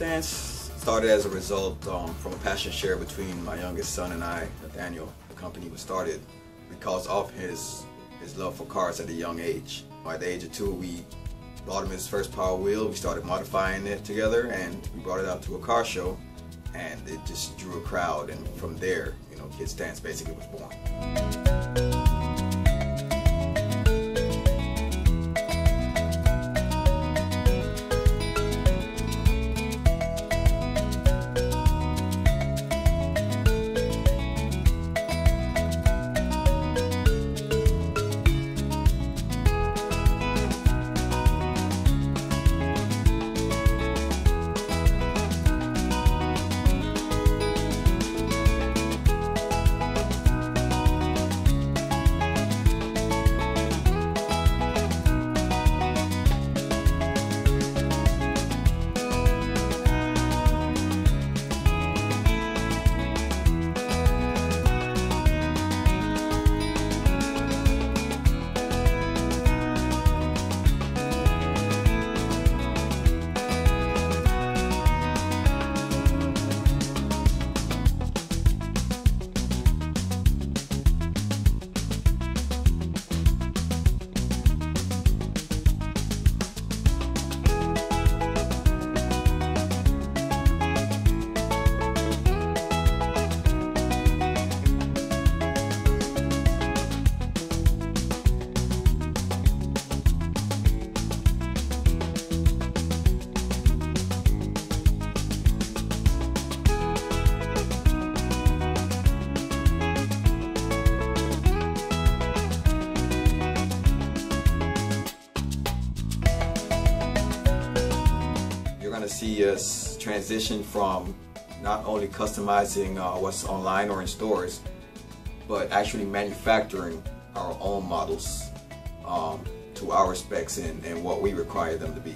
started as a result um, from a passion shared between my youngest son and I, Nathaniel. The company was started because of his his love for cars at a young age. By the age of two, we bought him his first Power Wheel. We started modifying it together, and we brought it out to a car show, and it just drew a crowd. And from there, you know, KidStance basically was born. Going to see us transition from not only customizing uh, what's online or in stores, but actually manufacturing our own models um, to our specs and, and what we require them to be.